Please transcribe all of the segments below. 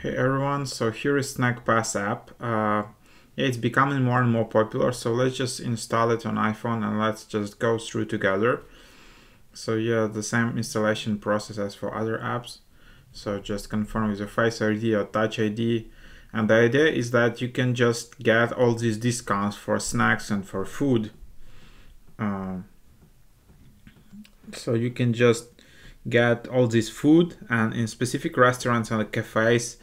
Hey everyone, so here is SnackPass app. Uh, it's becoming more and more popular, so let's just install it on iPhone and let's just go through together. So yeah, the same installation process as for other apps. So just confirm with your Face ID or Touch ID. And the idea is that you can just get all these discounts for snacks and for food. Uh, so you can just get all this food and in specific restaurants and cafes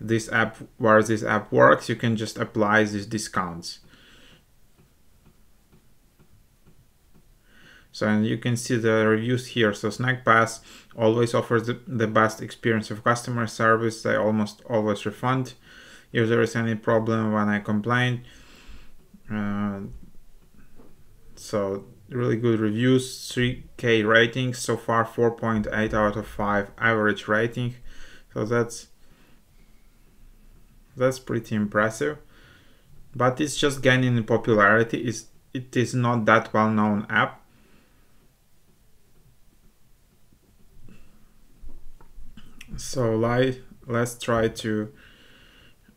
this app where this app works you can just apply these discounts. So and you can see the reviews here. So SnackPass always offers the, the best experience of customer service. They almost always refund. If there is any problem when i complain uh, so really good reviews 3k ratings so far 4.8 out of 5 average rating. So that's that's pretty impressive. But it's just gaining in popularity. It's, it is not that well known app. So let's try to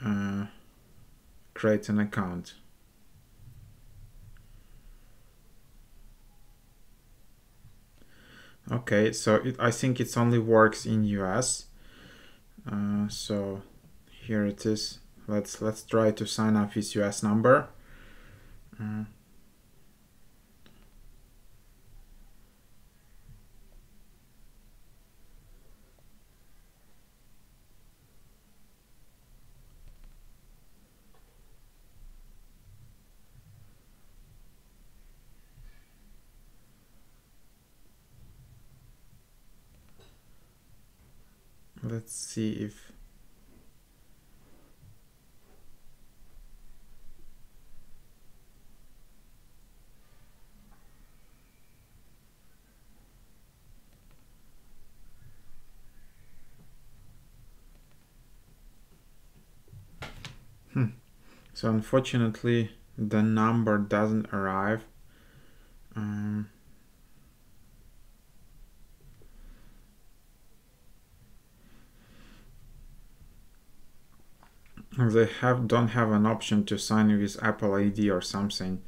uh, create an account okay so it, I think it only works in US uh, so here it is. Let's let's try to sign up with US number. Uh, let's see if hmm. so unfortunately the number doesn't arrive um, they have don't have an option to sign with Apple ID or something.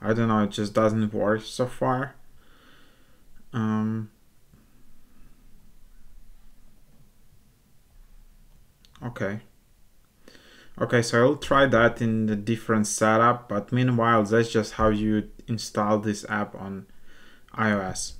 I don't know, it just doesn't work so far. Um, okay. Okay, so I'll try that in the different setup, but meanwhile, that's just how you install this app on iOS.